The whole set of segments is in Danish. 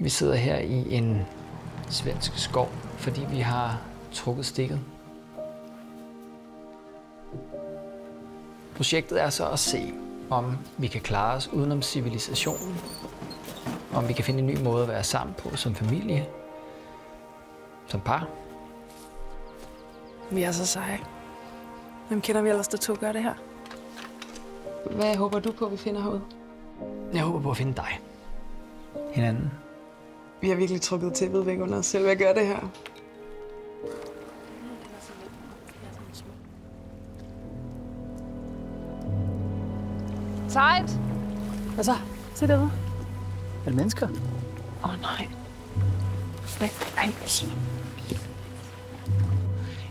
Vi sidder her i en svensk skov, fordi vi har trukket stikket. Projektet er så at se, om vi kan klare os udenom civilisationen. Om vi kan finde en ny måde at være sammen på som familie, som par. Vi er så seje. Hvem kender vi ellers, der to gør det her? Hvad håber du på, vi finder herude? Jeg håber på at finde dig. Hinanden. Vi har virkelig trukket tæppet væk under os selv ved at gøre det her. Sejt. Hvad så? Se derude. Er det mennesker? Åh oh, nej. Nej, nej.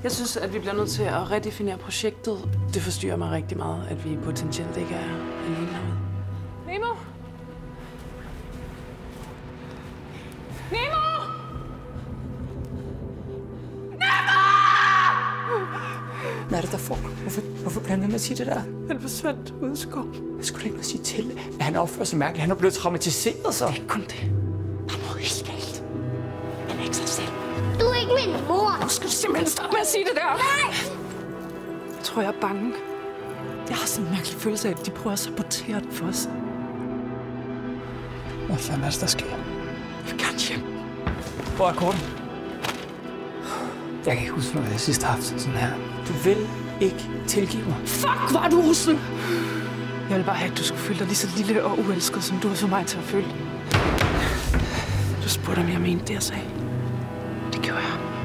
Jeg synes, at vi bliver nødt til at redefinere projektet. Det forstyrrer mig rigtig meget, at vi potentielt ikke er alene herude. Nemo! Hvad er det, der får? Hvorfor, hvorfor bliver han ved med at sige det der? Han forsvandt ud i skoven. Jeg skulle ikke sige til, at han opfører sig mærkeligt. Han er blevet traumatiseret, så. Ikke kun det. Han er helt galt. Han er ikke sig selv. Du er ikke min mor. Nu skal du simpelthen stoppe med at sige det der. Nej! Jeg tror, jeg er bange. Jeg har sådan en mærkelig følelse af, at de prøver at sabotere det for os. Hvad fanden er det, der sker? Jeg vil gerne hjem. Hvor er korten? Jeg kan ikke huske, når jeg sidst har haft sådan her. Du vil ikke tilgive mig. Fuck, er du usel! Jeg ville bare have, at du skulle føle dig lige så lille og uelsket, som du har for mig til at føle. Du spurgte, om jeg mente det, jeg sagde. Det gjorde jeg.